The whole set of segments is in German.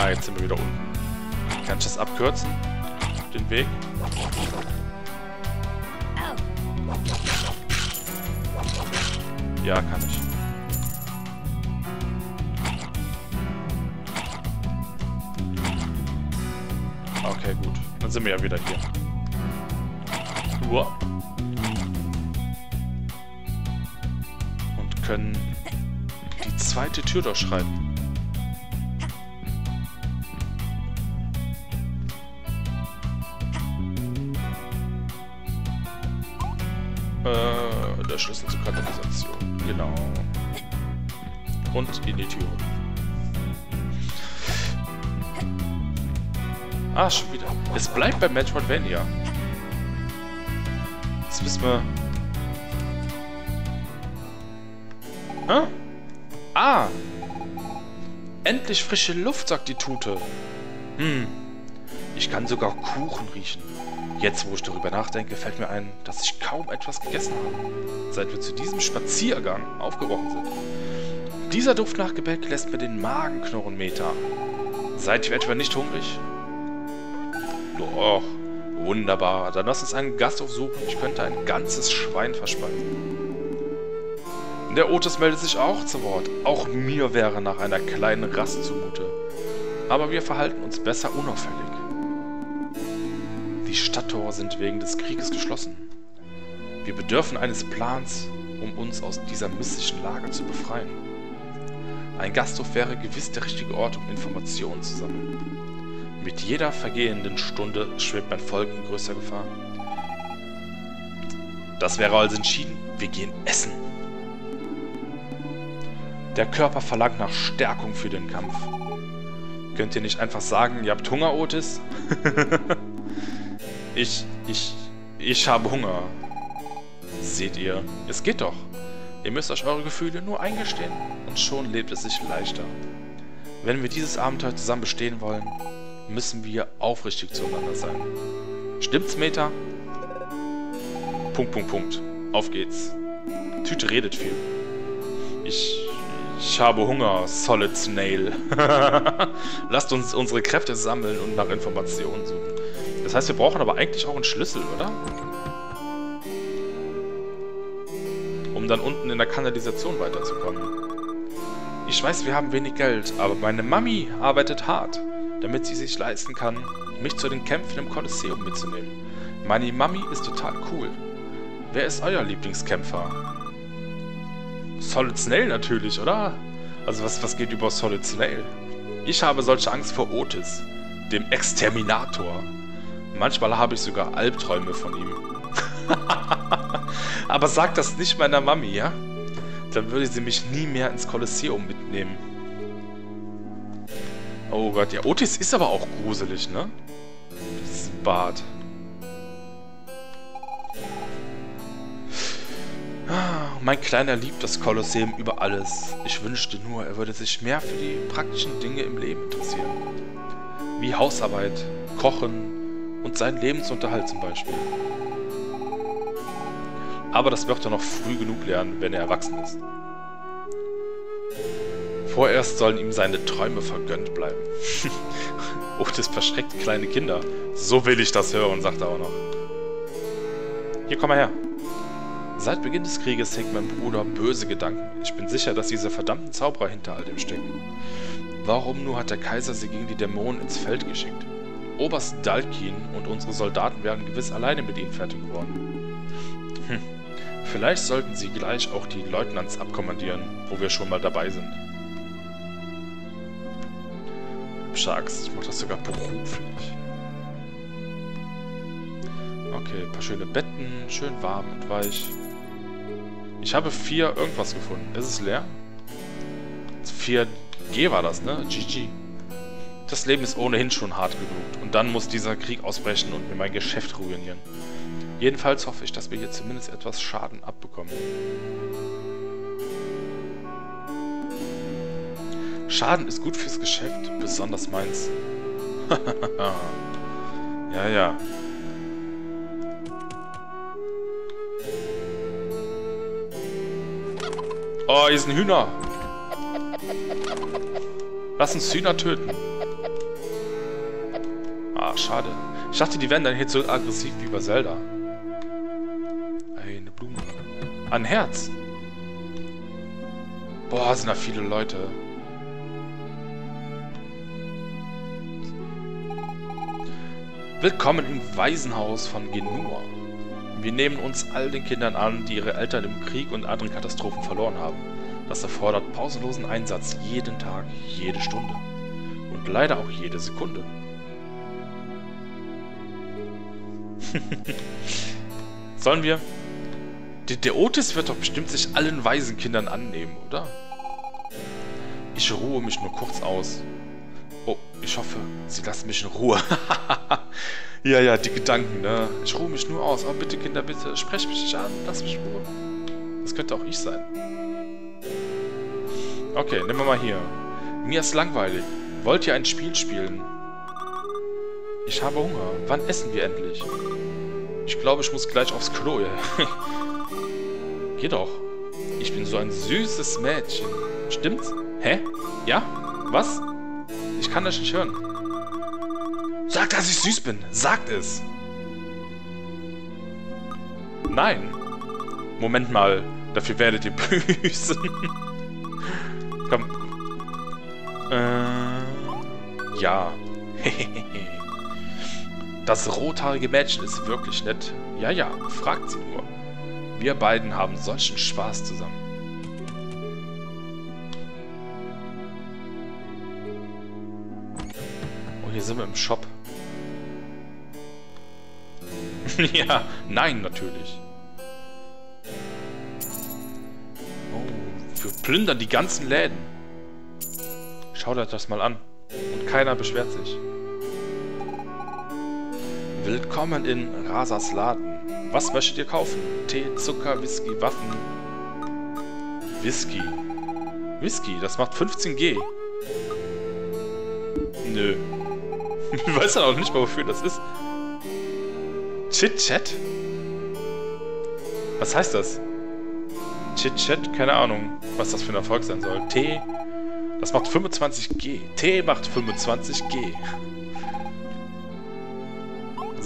Ah, jetzt sind wir wieder unten. Kann ich das abkürzen? Den Weg? Ja, kann ich. Okay, gut. Dann sind wir ja wieder hier. Uah. Und können die zweite Tür durchschreiten. Der Schlüssel zur Kanalisation. Genau. Und in die Tür. Ah, schon wieder. Es bleibt bei Metroidvania. Jetzt wissen wir... Hä? Ah! Endlich frische Luft, sagt die Tute. Hm. Ich kann sogar Kuchen riechen. Jetzt, wo ich darüber nachdenke, fällt mir ein, dass ich kaum etwas gegessen habe, seit wir zu diesem Spaziergang aufgebrochen sind. Dieser Duft nach Gebäck lässt mir den Magen knurren. Seid ihr etwa nicht hungrig? Doch, wunderbar. Dann lass uns einen Gast aufsuchen. Ich könnte ein ganzes Schwein verspeisen. Der Otis meldet sich auch zu Wort. Auch mir wäre nach einer kleinen Rast zumute. Aber wir verhalten uns besser unauffällig. Die Stadttore sind wegen des Krieges geschlossen. Wir bedürfen eines Plans, um uns aus dieser mystischen Lage zu befreien. Ein Gasthof wäre gewiss der richtige Ort, um Informationen zu sammeln. Mit jeder vergehenden Stunde schwebt mein Volk in größer Gefahr. Das wäre also entschieden. Wir gehen essen. Der Körper verlangt nach Stärkung für den Kampf. Könnt ihr nicht einfach sagen, ihr habt Hunger, Otis? ich, ich, ich habe Hunger. Seht ihr, es geht doch. Ihr müsst euch eure Gefühle nur eingestehen und schon lebt es sich leichter. Wenn wir dieses Abenteuer zusammen bestehen wollen, müssen wir aufrichtig zueinander sein. Stimmt's, Meta? Punkt, Punkt, Punkt. Auf geht's. Tüte redet viel. Ich... Ich habe Hunger, Solid Snail. Lasst uns unsere Kräfte sammeln und nach Informationen suchen. Das heißt, wir brauchen aber eigentlich auch einen Schlüssel, oder? Um dann unten in der Kanalisation weiterzukommen. Ich weiß, wir haben wenig Geld, aber meine Mami arbeitet hart damit sie sich leisten kann, mich zu den Kämpfen im Kolosseum mitzunehmen. Meine Mami ist total cool. Wer ist euer Lieblingskämpfer? Solid Snail natürlich, oder? Also was, was geht über Solid Snail? Ich habe solche Angst vor Otis, dem Exterminator. Manchmal habe ich sogar Albträume von ihm. Aber sag das nicht meiner Mami, ja? Dann würde sie mich nie mehr ins Kolosseum mitnehmen. Oh Gott, ja, Otis ist aber auch gruselig, ne? Das Bart. Ah, mein Kleiner liebt das Kolosseum über alles. Ich wünschte nur, er würde sich mehr für die praktischen Dinge im Leben interessieren. Wie Hausarbeit, Kochen und seinen Lebensunterhalt zum Beispiel. Aber das wird er noch früh genug lernen, wenn er erwachsen ist. Vorerst sollen ihm seine Träume vergönnt bleiben. oh, das verschreckt kleine Kinder. So will ich das hören, sagt er auch noch. Hier, komm mal her. Seit Beginn des Krieges hängt mein Bruder böse Gedanken. Ich bin sicher, dass diese verdammten Zauberer hinter all dem stecken. Warum nur hat der Kaiser sie gegen die Dämonen ins Feld geschickt? Oberst Dalkin und unsere Soldaten wären gewiss alleine mit ihnen fertig geworden. Hm. Vielleicht sollten sie gleich auch die Leutnants abkommandieren, wo wir schon mal dabei sind. hübsche. Ich mache das sogar beruflich. Okay, paar schöne Betten, schön warm und weich. Ich habe vier irgendwas gefunden. Ist es leer? 4G war das, ne? GG. Das Leben ist ohnehin schon hart genug. Und dann muss dieser Krieg ausbrechen und mir mein Geschäft ruinieren. Jedenfalls hoffe ich, dass wir hier zumindest etwas Schaden abbekommen. Schaden ist gut fürs Geschäft, besonders meins. ja, ja. Oh, hier sind Hühner. Lass uns Hühner töten. Ah, schade. Ich dachte, die wären dann hier so aggressiv wie bei Zelda. Eine Blume. Ein Herz. Boah, sind da viele Leute. Willkommen im Waisenhaus von Genua. Wir nehmen uns all den Kindern an, die ihre Eltern im Krieg und anderen Katastrophen verloren haben. Das erfordert pausenlosen Einsatz jeden Tag, jede Stunde. Und leider auch jede Sekunde. Sollen wir? Der, der Otis wird doch bestimmt sich allen Waisenkindern annehmen, oder? Ich ruhe mich nur kurz aus. Oh, ich hoffe, Sie lassen mich in Ruhe. ja, ja, die Gedanken, ne? Ich ruhe mich nur aus. Aber bitte, Kinder, bitte, sprecht mich nicht an. Lass mich in Ruhe. Das könnte auch ich sein. Okay, nehmen wir mal hier. Mir ist langweilig. Wollt ihr ein Spiel spielen? Ich habe Hunger. Wann essen wir endlich? Ich glaube, ich muss gleich aufs Klo. Geh doch. Ich bin so ein süßes Mädchen. Stimmt's? Hä? Ja? Was? Ich kann das nicht hören. Sag, dass ich süß bin. Sagt es. Nein. Moment mal. Dafür werdet ihr büßen. Komm. Äh, ja. das rothaarige Mädchen ist wirklich nett. Ja, ja, fragt sie nur. Wir beiden haben solchen Spaß zusammen. Oh, hier sind wir im Shop. ja, nein, natürlich. Wir plündern die ganzen Läden. Schaut euch das mal an. Und keiner beschwert sich. Willkommen in Rasas Laden. Was möchtet ihr kaufen? Tee, Zucker, Whisky, Waffen. Whisky. Whisky, das macht 15G. Nö. Ich weiß dann auch nicht mal, wofür das ist. Chit-Chat? Was heißt das? Chit-Chat? Keine Ahnung, was das für ein Erfolg sein soll. T, das macht 25G. T macht 25G.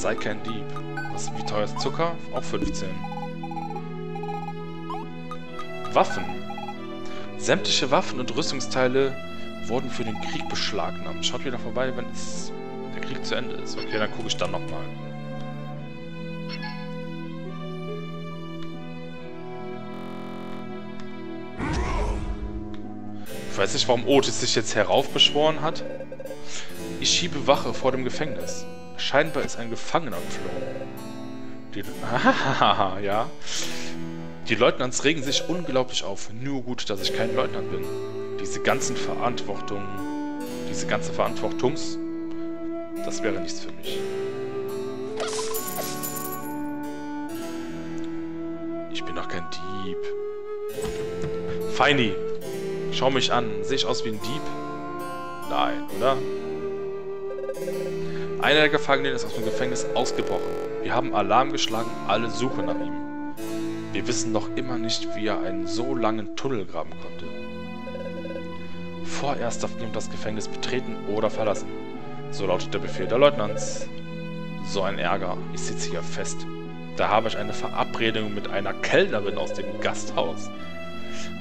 Sei kein Dieb. Was, wie teuer ist Zucker? Auch 15. Waffen. Sämtliche Waffen und Rüstungsteile wurden für den Krieg beschlagnahmt. Schaut wieder vorbei, wenn es der Krieg zu Ende ist. Okay, dann gucke ich dann nochmal. weiß nicht, warum Otis sich jetzt heraufbeschworen hat. Ich schiebe Wache vor dem Gefängnis. Scheinbar ist ein Gefangener geflohen. Die, ja. Die Leutnants regen sich unglaublich auf. Nur gut, dass ich kein Leutnant bin. Diese ganzen Verantwortungen, diese ganze Verantwortungs, das wäre nichts für mich. Ich bin doch kein Dieb. Feini, Schau mich an. Sehe ich aus wie ein Dieb? Nein, oder? Einer der Gefangenen ist aus dem Gefängnis ausgebrochen. Wir haben Alarm geschlagen, alle suchen nach ihm. Wir wissen noch immer nicht, wie er einen so langen Tunnel graben konnte. Vorerst darf niemand das Gefängnis betreten oder verlassen. So lautet der Befehl der Leutnants. So ein Ärger. Ich sitze hier fest. Da habe ich eine Verabredung mit einer Kellnerin aus dem Gasthaus.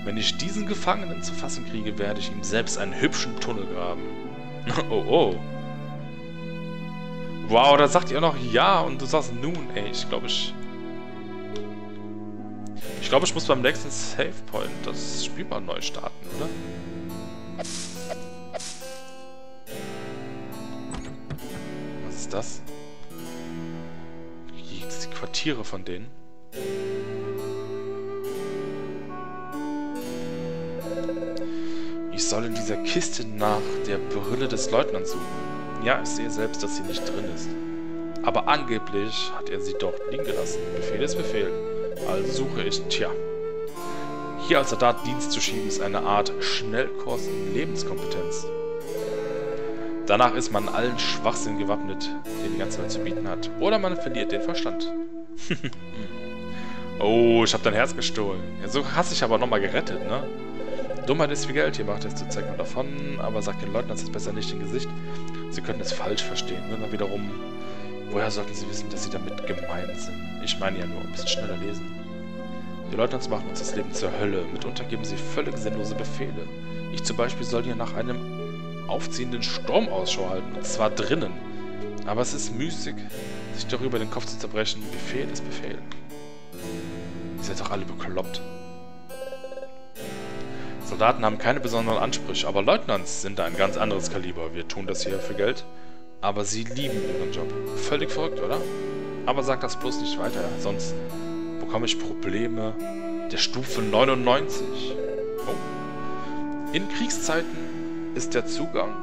Wenn ich diesen Gefangenen zu fassen kriege, werde ich ihm selbst einen hübschen Tunnel graben. oh, oh. Wow, da sagt ihr noch ja und du sagst nun, ey, ich glaube ich... Ich glaube, ich muss beim nächsten Save Point das Spiel mal neu starten, oder? Was ist das? Die Quartiere von denen. Ich soll in dieser Kiste nach der Brille des Leutnants suchen. Ja, ich sehe selbst, dass sie nicht drin ist. Aber angeblich hat er sie dort liegen gelassen. Befehl ist Befehl. Also suche ich, tja. Hier als Soldat Dienst zu schieben ist eine Art Schnellkurs in Lebenskompetenz. Danach ist man allen Schwachsinn gewappnet, den die ganze Welt zu bieten hat. Oder man verliert den Verstand. oh, ich hab dein Herz gestohlen. Ja, so hast dich aber nochmal gerettet, ne? Dummheit ist wie Geld, hier macht es zu zeigen davon, aber sagt den Leuten, das ist besser nicht im Gesicht. Sie können es falsch verstehen. Und dann wiederum, woher sollten Sie wissen, dass Sie damit gemeint sind? Ich meine ja nur, ein bisschen schneller lesen. Die Leutnants machen uns das Leben zur Hölle. Mitunter geben sie völlig sinnlose Befehle. Ich zum Beispiel soll hier nach einem aufziehenden Sturm Ausschau halten, und zwar drinnen. Aber es ist müßig, sich darüber den Kopf zu zerbrechen. Befehl ist Befehl. Ihr seid doch alle bekloppt. Soldaten haben keine besonderen Ansprüche, aber Leutnants sind ein ganz anderes Kaliber. Wir tun das hier für Geld, aber sie lieben ihren Job. Völlig verrückt, oder? Aber sag das bloß nicht weiter, sonst bekomme ich Probleme der Stufe 99. Oh. In Kriegszeiten ist der Zugang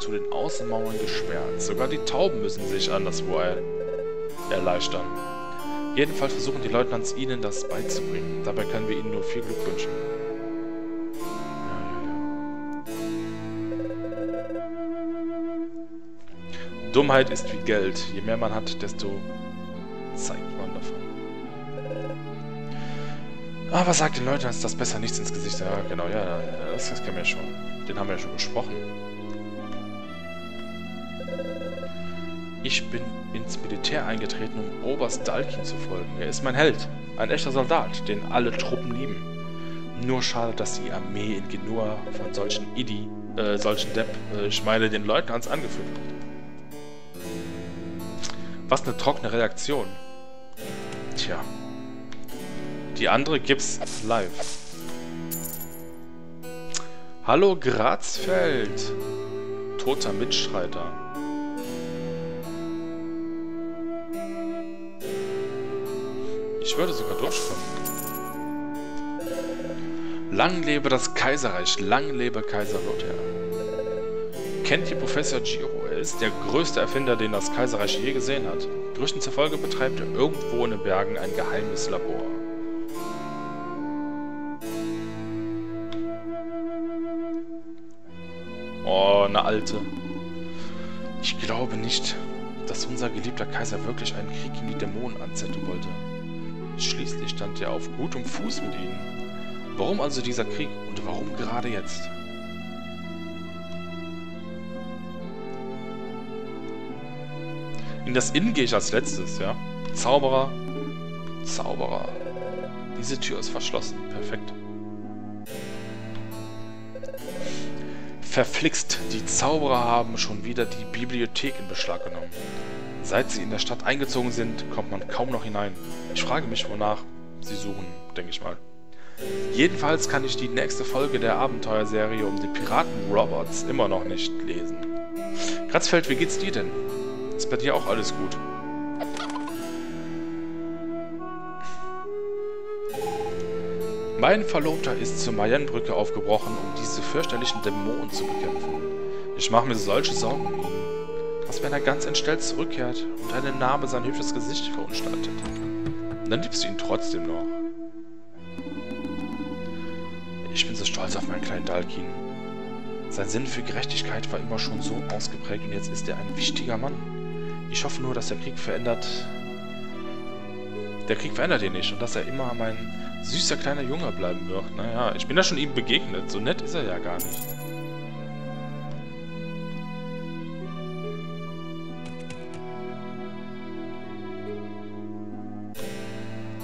zu den Außenmauern gesperrt. Sogar die Tauben müssen sich anderswo erleichtern. Jedenfalls versuchen die Leutnants ihnen das beizubringen. Dabei können wir ihnen nur viel Glück wünschen. Dummheit ist wie Geld. Je mehr man hat, desto zeigt man davon. Aber sagt den Leuten das besser nichts ins Gesicht. Ja, genau, ja, das, das kennen wir ja schon. Den haben wir ja schon besprochen. Ich bin ins Militär eingetreten, um Oberst Dalkin zu folgen. Er ist mein Held. Ein echter Soldat, den alle Truppen lieben. Nur schade, dass die Armee in Genua von solchen Idi, äh, solchen Depp, äh, ich meine den Leutnants angeführt wird. Was eine trockene Reaktion. Tja. Die andere gibt's live. Hallo Grazfeld. Toter Mitstreiter. Ich würde sogar durchkommen. Lang lebe das Kaiserreich, lang lebe Kaiser Lothar. Kennt ihr Professor Giro? Ist der größte Erfinder, den das Kaiserreich je gesehen hat. Gerüchten zufolge betreibt er irgendwo in den Bergen ein geheimes Labor. Oh, eine alte. Ich glaube nicht, dass unser geliebter Kaiser wirklich einen Krieg gegen die Dämonen anzetteln wollte. Schließlich stand er auf gutem Fuß mit ihnen. Warum also dieser Krieg und warum gerade jetzt? In das Inn gehe ich als letztes, ja. Zauberer. Zauberer. Diese Tür ist verschlossen. Perfekt. Verflixt, die Zauberer haben schon wieder die Bibliothek in Beschlag genommen. Seit sie in der Stadt eingezogen sind, kommt man kaum noch hinein. Ich frage mich, wonach sie suchen, denke ich mal. Jedenfalls kann ich die nächste Folge der Abenteuerserie um die Piraten Robots immer noch nicht lesen. Kratzfeld, wie geht's dir denn? Ist bei dir auch alles gut? Mein Verlobter ist zur Mayenbrücke aufgebrochen, um diese fürchterlichen Dämonen zu bekämpfen. Ich mache mir solche Sorgen um ihn. Was, wenn er ganz entstellt zurückkehrt und eine Narbe sein hübsches Gesicht verunstaltet? dann liebst du ihn trotzdem noch. Ich bin so stolz auf meinen kleinen Dalkin. Sein Sinn für Gerechtigkeit war immer schon so ausgeprägt und jetzt ist er ein wichtiger Mann. Ich hoffe nur, dass der Krieg verändert... Der Krieg verändert ihn nicht und dass er immer mein süßer kleiner Junge bleiben wird. Naja, ich bin da schon ihm begegnet. So nett ist er ja gar nicht.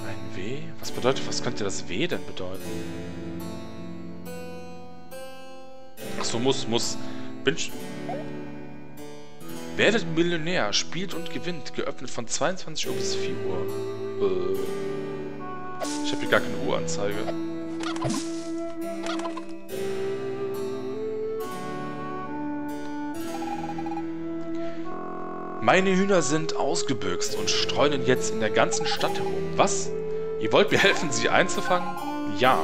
Ein W? Was bedeutet, was könnte das W denn bedeuten? Achso, muss, muss. Bin, Werdet Millionär, spielt und gewinnt, geöffnet von 22 Uhr bis 4 Uhr. Äh, ich habe hier gar keine Uhranzeige. Meine Hühner sind ausgebüxt und streunen jetzt in der ganzen Stadt herum. Was? Ihr wollt mir helfen, sie einzufangen? Ja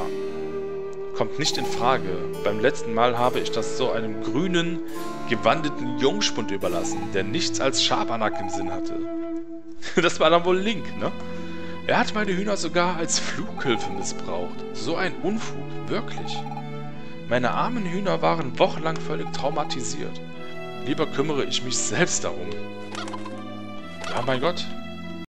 kommt nicht in Frage. Beim letzten Mal habe ich das so einem grünen, gewandeten Jungspund überlassen, der nichts als Schabernack im Sinn hatte. Das war dann wohl Link, ne? Er hat meine Hühner sogar als Flughilfe missbraucht. So ein Unfug, wirklich. Meine armen Hühner waren wochenlang völlig traumatisiert. Lieber kümmere ich mich selbst darum. Ja, mein Gott.